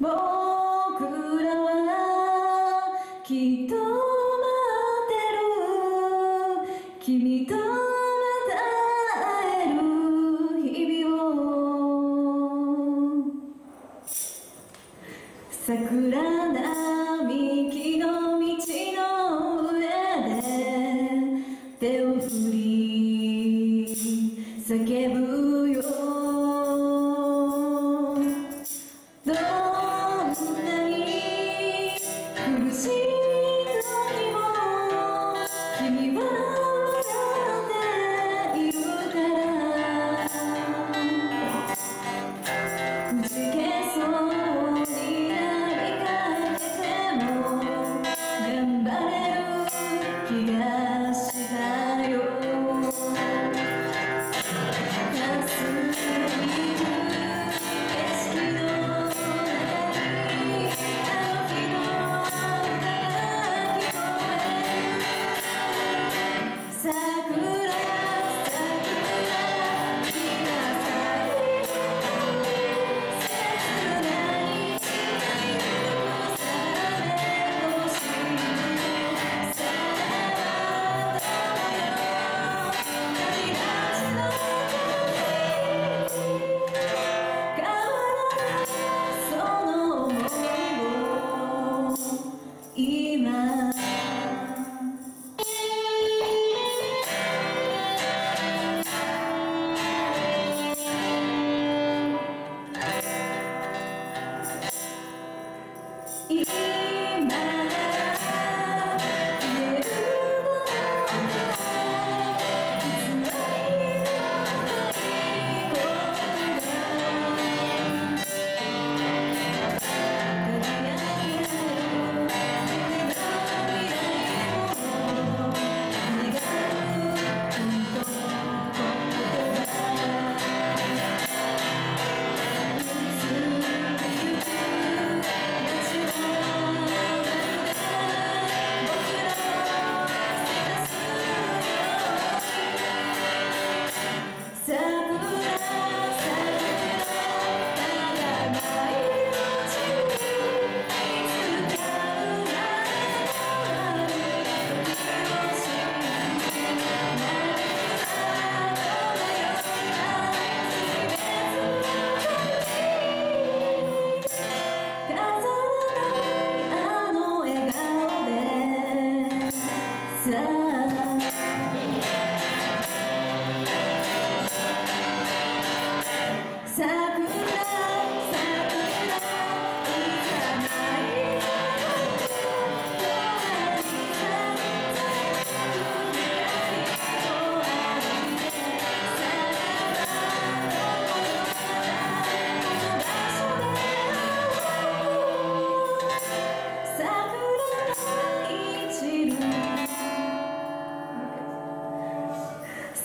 僕らはきっと待ってる君とまた会える日々を桜並木の道の上で手を振り叫ぶよ see eat. time.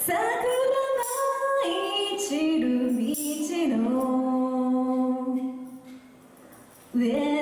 桜が散る道の上